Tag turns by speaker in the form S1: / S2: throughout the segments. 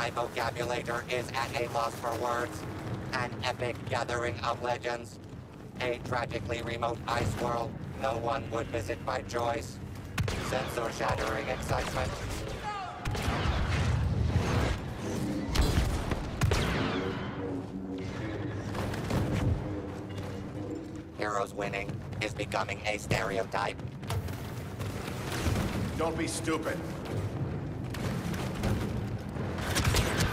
S1: My vocabulator is at a loss for words. An epic gathering of legends. A tragically remote ice world no one would visit by choice. Sensor-shattering excitement. Heroes winning is becoming a stereotype.
S2: Don't be stupid.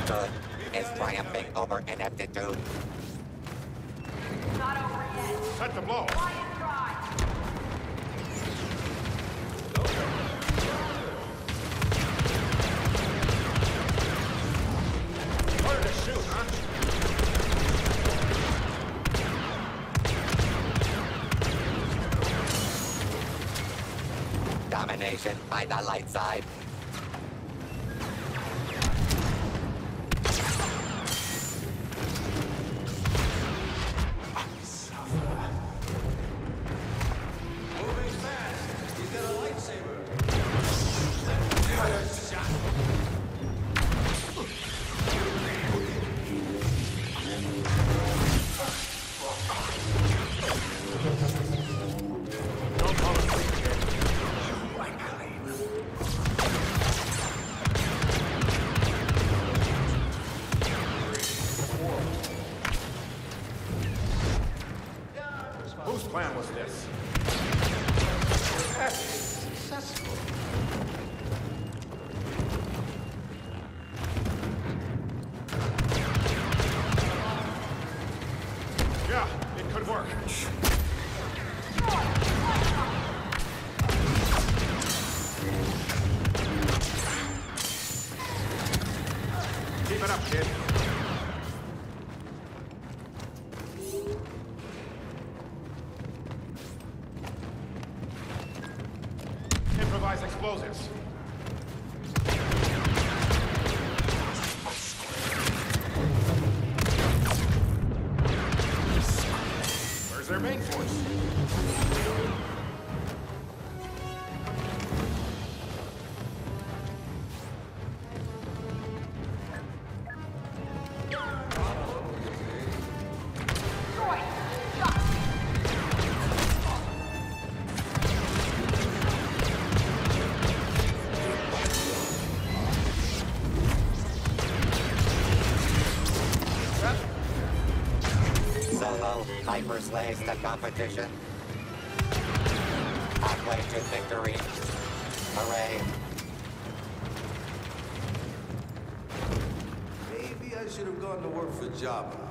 S1: Good is triumphing over ineptitude.
S3: Not over yet.
S2: Set the blow.
S3: Quiet.
S2: Harder to shoot, huh?
S1: Domination by the light side.
S4: Successful.
S2: Explosives.
S1: Hyper slays the competition. Halfway to victory. Hooray.
S4: Maybe I should have gone to work for Jabba.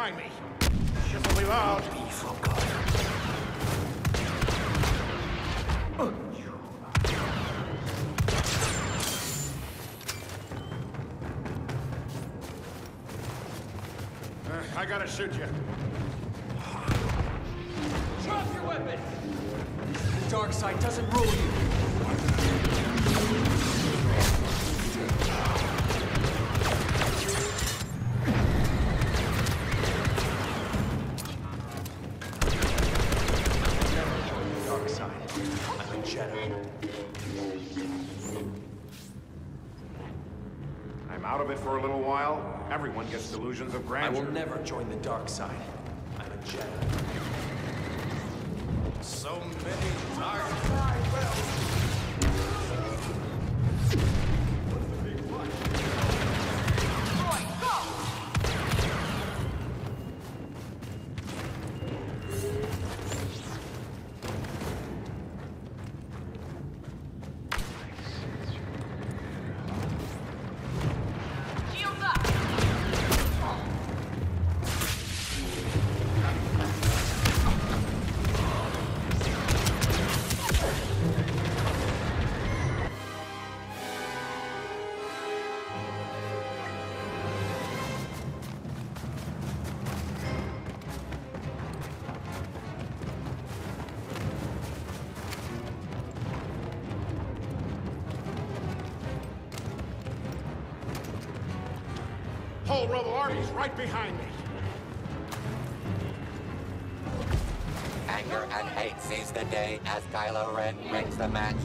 S2: Behind me! Shit will be loud. Uh, I gotta shoot you.
S5: Drop your weapon! The dark side doesn't rule you. I'm.
S2: I'm out of it for a little while. Everyone gets delusions of
S5: grand.
S2: I
S5: will never join the dark side. I'm a Jedi.
S4: So many dark
S2: Whole rebel army's right behind me.
S1: Anger and hate seize the day as Kylo Ren brings the match.